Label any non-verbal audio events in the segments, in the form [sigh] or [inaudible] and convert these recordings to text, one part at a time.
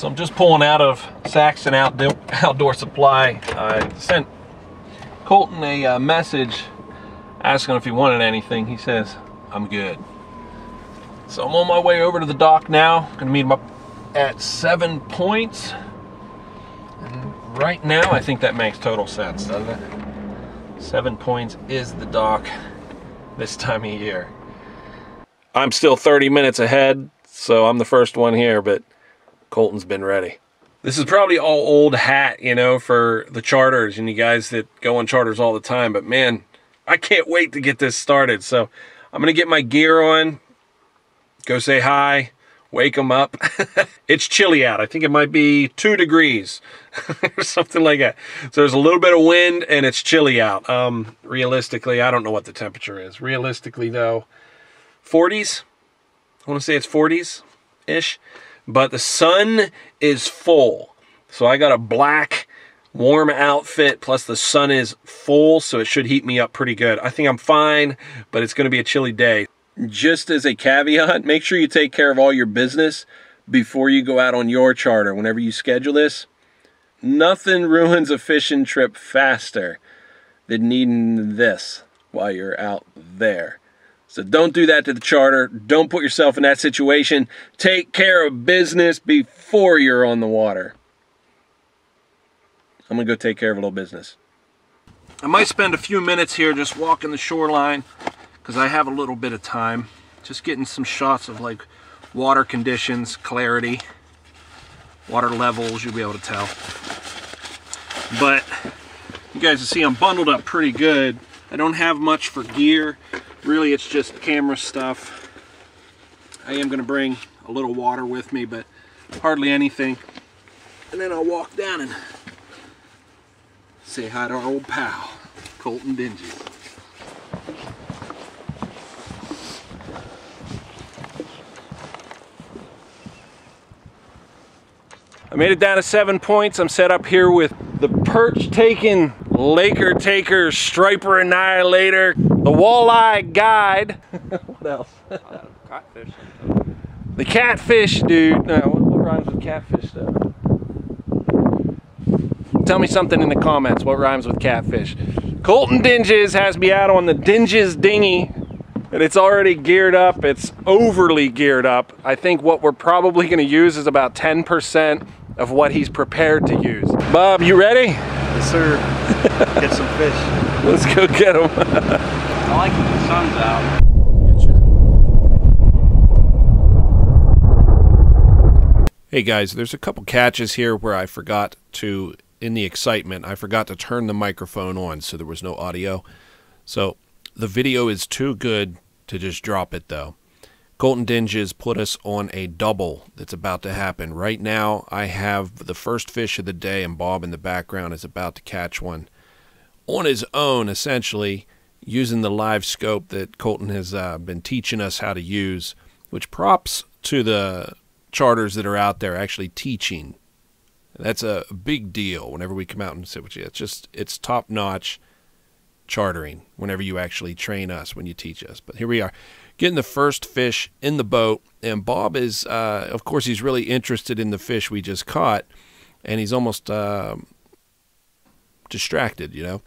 So I'm just pulling out of Saxton Outdoor, Outdoor Supply. I sent Colton a uh, message asking if he wanted anything. He says, I'm good. So I'm on my way over to the dock now. Gonna meet him up at seven points. And right now, I think that makes total sense, doesn't it? Seven points is the dock this time of year. I'm still 30 minutes ahead, so I'm the first one here, but Colton's been ready. This is probably all old hat, you know, for the charters and you guys that go on charters all the time, but man, I can't wait to get this started. So I'm going to get my gear on, go say hi, wake them up. [laughs] it's chilly out. I think it might be two degrees [laughs] or something like that. So there's a little bit of wind and it's chilly out. Um, realistically, I don't know what the temperature is. Realistically, though, 40s. I want to say it's 40s ish. But the sun is full. So I got a black warm outfit plus the sun is full so it should heat me up pretty good. I think I'm fine, but it's going to be a chilly day. Just as a caveat, make sure you take care of all your business before you go out on your charter whenever you schedule this. Nothing ruins a fishing trip faster than needing this while you're out there. So don't do that to the charter. Don't put yourself in that situation. Take care of business before you're on the water. I'm going to go take care of a little business. I might spend a few minutes here just walking the shoreline because I have a little bit of time. Just getting some shots of like water conditions, clarity, water levels, you'll be able to tell. But you guys can see I'm bundled up pretty good. I don't have much for gear. Really, it's just camera stuff. I am going to bring a little water with me, but hardly anything. And then I'll walk down and say hi to our old pal, Colton Dinges. I made it down to seven points. I'm set up here with the perch taking Laker taker, striper annihilator, the walleye guide. [laughs] what else? Catfish. The catfish, dude. No, what, what rhymes with catfish, though? Tell me something in the comments. What rhymes with catfish? Colton Dinges has me out on the Dinges dinghy and it's already geared up. It's overly geared up. I think what we're probably going to use is about 10% of what he's prepared to use. Bob, you ready? Yes, sir. [laughs] get some fish. Let's go get them. I like the sun's out. Hey guys, there's a couple catches here where I forgot to, in the excitement, I forgot to turn the microphone on so there was no audio. So the video is too good to just drop it though. Colton Dinges put us on a double that's about to happen. Right now, I have the first fish of the day, and Bob in the background is about to catch one on his own, essentially, using the live scope that Colton has uh, been teaching us how to use, which props to the charters that are out there actually teaching. That's a big deal whenever we come out and sit with you. It's just, it's top notch chartering whenever you actually train us, when you teach us. But here we are getting the first fish in the boat. And Bob is, uh, of course, he's really interested in the fish we just caught, and he's almost uh, distracted, you know.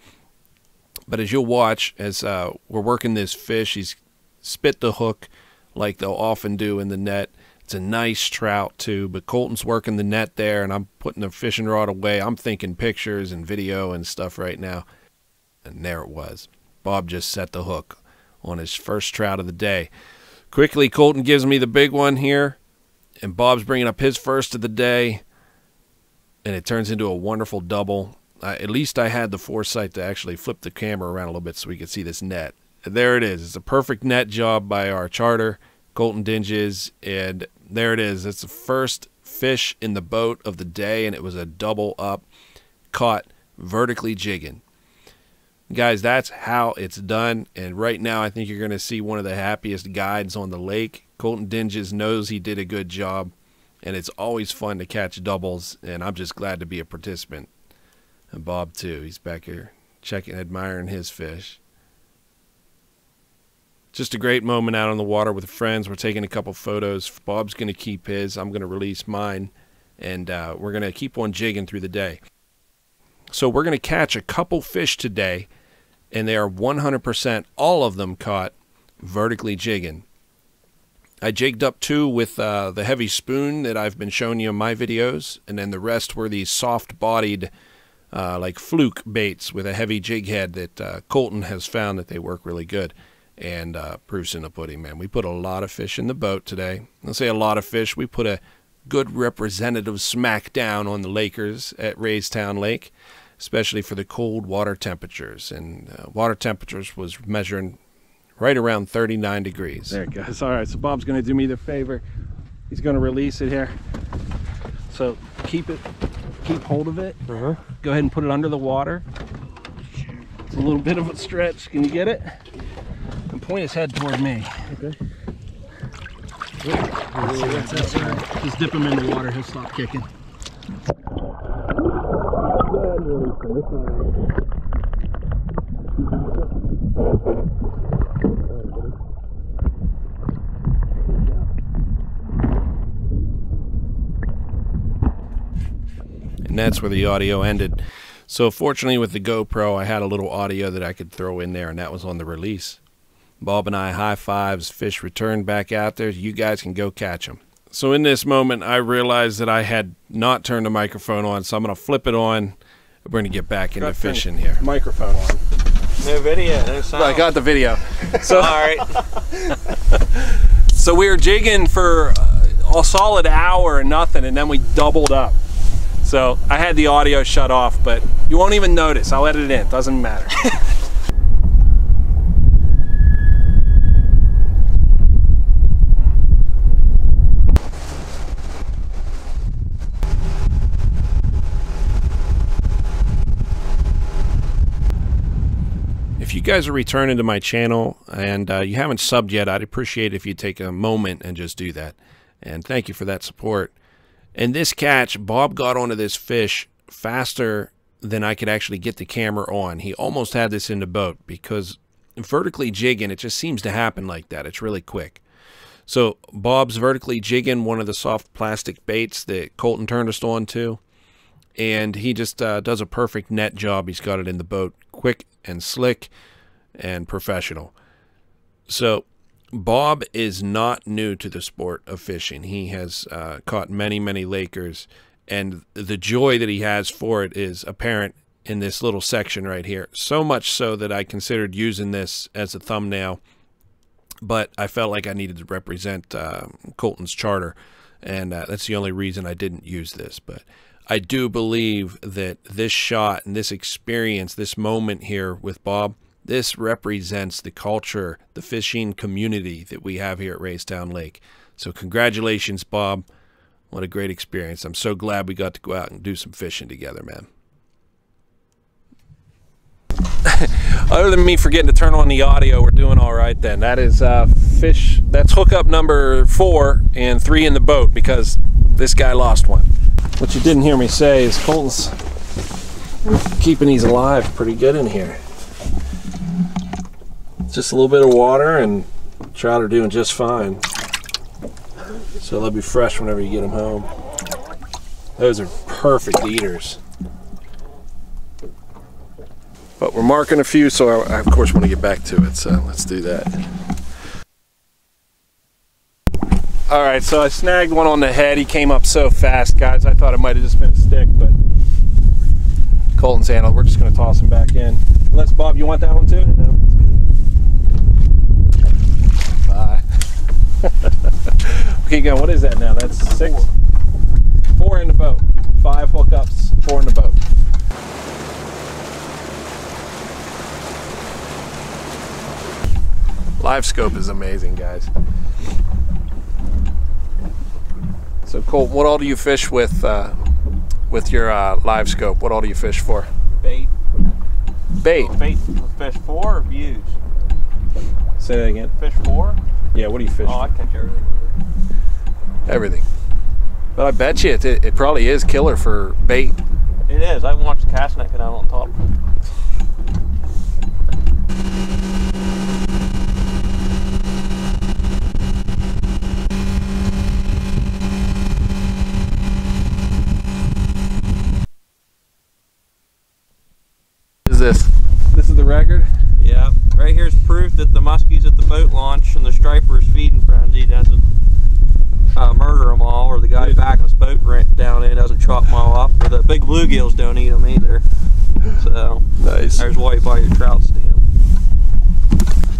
But as you'll watch, as uh, we're working this fish, he's spit the hook like they'll often do in the net. It's a nice trout too, but Colton's working the net there, and I'm putting the fishing rod away. I'm thinking pictures and video and stuff right now, and there it was. Bob just set the hook on his first trout of the day. Quickly, Colton gives me the big one here, and Bob's bringing up his first of the day, and it turns into a wonderful double. Uh, at least I had the foresight to actually flip the camera around a little bit so we could see this net. There it is. It's a perfect net job by our charter, Colton Dinges, and there it is. It's the first fish in the boat of the day, and it was a double up, caught vertically jigging. Guys, that's how it's done. And right now, I think you're going to see one of the happiest guides on the lake. Colton Dinges knows he did a good job, and it's always fun to catch doubles. And I'm just glad to be a participant. And Bob, too. He's back here checking, admiring his fish. Just a great moment out on the water with friends. We're taking a couple photos. Bob's going to keep his. I'm going to release mine. and uh, we're going to keep on jigging through the day. So we're going to catch a couple fish today, and they are 100%, all of them caught vertically jigging. I jigged up two with uh, the heavy spoon that I've been showing you in my videos, and then the rest were these soft-bodied, uh, like fluke baits with a heavy jig head that uh, Colton has found that they work really good. And uh, proofs in the pudding, man. We put a lot of fish in the boat today. I'll say a lot of fish. We put a good representative smackdown on the Lakers at Raystown Lake, especially for the cold water temperatures. And uh, water temperatures was measuring right around 39 degrees. There it goes. All right, so Bob's going to do me the favor. He's going to release it here. So keep it, keep hold of it. Uh-huh. Go ahead and put it under the water. It's a little bit of a stretch. Can you get it? And point his head toward me. Okay. That's right. Just dip him in the water. He'll stop kicking. And that's where the audio ended. So fortunately with the GoPro, I had a little audio that I could throw in there, and that was on the release. Bob and I high fives, fish returned back out there. You guys can go catch them. So in this moment, I realized that I had not turned the microphone on, so I'm going to flip it on. We're going to get back into Got to turn fishing here. Microphone on. No video, no sound. I got the video. [laughs] So, All right. [laughs] so we were jigging for uh, a solid hour and nothing, and then we doubled up. So I had the audio shut off, but you won't even notice. I'll edit it in. Doesn't matter. [laughs] guys are returning to my channel and uh, you haven't subbed yet, I'd appreciate if you take a moment and just do that. And thank you for that support. In this catch, Bob got onto this fish faster than I could actually get the camera on. He almost had this in the boat because vertically jigging, it just seems to happen like that. It's really quick. So Bob's vertically jigging one of the soft plastic baits that Colton turned us on to. And he just uh, does a perfect net job. He's got it in the boat quick and slick and professional. So Bob is not new to the sport of fishing. He has uh, caught many, many Lakers, and the joy that he has for it is apparent in this little section right here. So much so that I considered using this as a thumbnail, but I felt like I needed to represent uh, Colton's charter, and uh, that's the only reason I didn't use this. But I do believe that this shot and this experience, this moment here with Bob, this represents the culture, the fishing community that we have here at Raystown Lake. So congratulations, Bob. What a great experience. I'm so glad we got to go out and do some fishing together, man. [laughs] Other than me forgetting to turn on the audio, we're doing all right then. That is uh, fish, that's hookup number four and three in the boat because this guy lost one. What you didn't hear me say is Colton's keeping these alive pretty good in here. Just a little bit of water and trout are doing just fine. So they'll be fresh whenever you get them home. Those are perfect eaters. But we're marking a few, so I, I of course want to get back to it. So let's do that. All right, so I snagged one on the head. He came up so fast, guys. I thought it might have just been a stick, but Colton's handle. We're just going to toss him back in. Unless Bob, you want that one too? Bye. [laughs] okay, go. What is that now? That's six. Four in the boat. Five hookups. Four in the boat. Live scope is amazing, guys. So, Colt, what all do you fish with uh, with your uh, live scope? What all do you fish for? Bait. Bait. Bait. Fish for or views? Say that again. Fish for. Yeah. What do you fish? Oh, I catch everything. Everything. But I bet you it, it probably is killer for bait. It is. I this? This is the record? Yeah. Right here's proof that the muskies at the boat launch and the striper's feeding frenzy doesn't uh, murder them all, or the guy Dude. backing his boat rent down in doesn't chop them all up, or the big bluegills don't eat them either. So, nice. there's why you buy your trout stamp.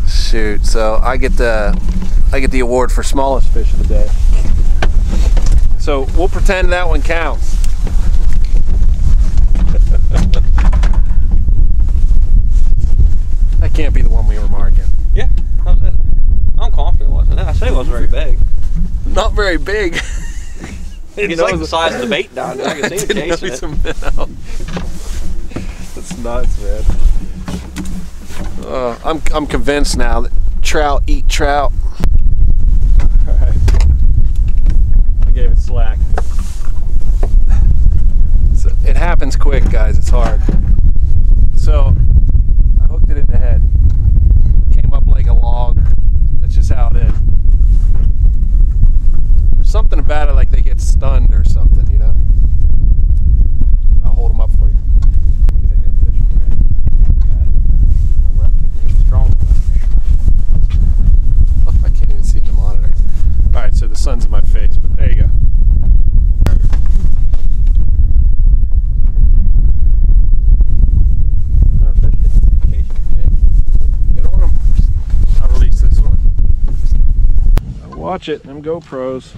Shoot, so I get the I get the award for smallest fish of the day. So we'll pretend that one counts. Big. Not very big. [laughs] It's like the size of the bait down there. [laughs] I can see it Didn't know chasing it. a. That's nuts, man. Uh, I'm I'm convinced now that trout eat trout. All right. I gave it slack. So it happens quick, guys. It's hard. So I hooked it in the head. Came up like a log. That's just how it is. There's something about it like they get stunned or something, you know. I'll hold them up for you. Let me take that fish for you. Well, keep things strong. Oh, I can't even see the monitor. All right, so the sun's in my face, but there you go. Another fish chasing it. Get on them. I'll release this one. Watch it, them GoPros.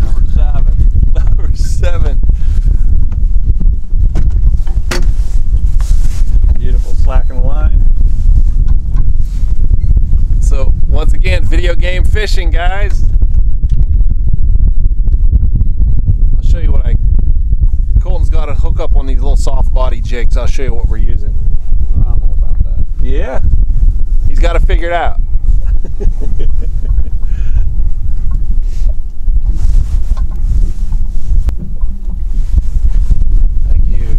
Number seven. Number seven. Beautiful. Slacking the line. So once again, video game fishing, guys. I'll show you what I. Colton's got a hook up on these little soft body jigs. I'll show you what we're using. I don't know about that. Yeah. He's got to figure it out. [laughs] Thank you.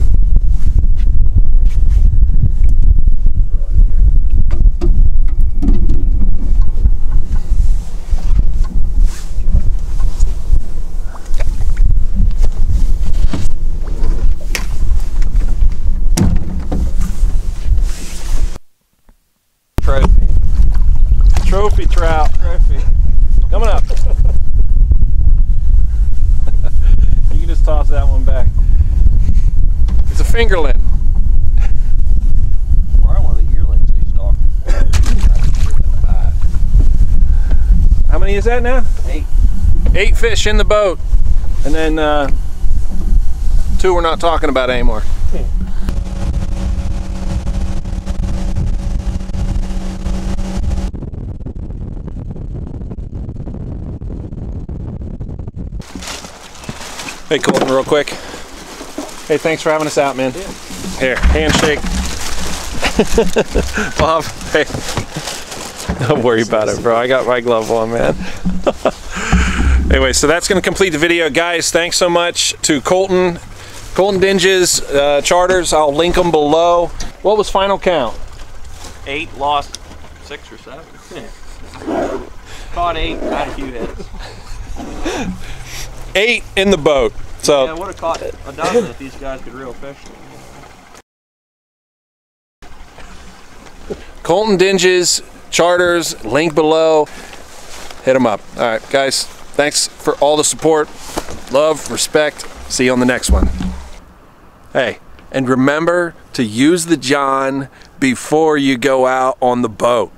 Trophy. Trophy trout Trophy. coming up. You can just toss that one back. It's a fingerling. Probably one of the yearlings he's talking. How many is that now? Eight. Eight fish in the boat, and then uh, two we're not talking about anymore. Hey Colton, real quick. Hey, thanks for having us out, man. Here, handshake. [laughs] Bob, hey. Don't worry about it, bro. I got my glove on, man. [laughs] anyway, so that's going to complete the video. Guys, thanks so much to Colton. Colton Dinges uh, charters. I'll link them below. What was final count? Eight lost six or seven. [laughs] Caught eight, had a few hits. Eight in the boat. So Yeah, I would have caught a dozen if these guys could reel fish. Colton Dinges charters, link below. Hit them up. All right, guys. Thanks for all the support, love, respect. See you on the next one. Hey, and remember to use the John before you go out on the boat.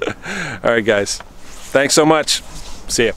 [laughs] all right, guys. Thanks so much. See ya.